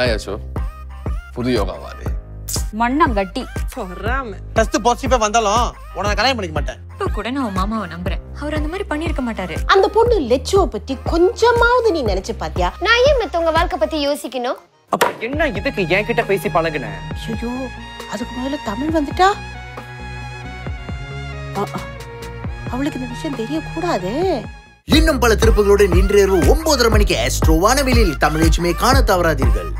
என்ன புது யோகாவா அது மண்ணாங்கட்டி. பொறாம டெஸ்ட் பாசிட்டிவா வந்தாலும் உடனே கல்யாணம் பண்ணிக்க மாட்டேன். இப்ப கூட நான் உன் மாமாவை நம்புறேன். அவர் அந்த மாதிரி பண்ணிருக்க மாட்டாரு. அந்த பொண்ணு லெச்சுவ பத்தி கொஞ்சமாவது நீ நினைச்சு பாத்தியா? நான் ஏன் மத்தவங்க வாழ்க்கை பத்தி யோசிக்கணும்? அப்ப என்ன இதுக்கு என்கிட்ட பேசி பழகுன? ஐயோ அதுக்கு முதல்ல தமிழ் வந்துட்டா? அவளுக்கு இந்த விஷயம் தெரியக்கூடாது. இன்னும் பல திருப்புகளோடு இன்று ஒன்பதரை மணிக்கு ஆஸ்ட்ரோ வானவெளியில் தமிழ் காண தவறாதீர்கள்.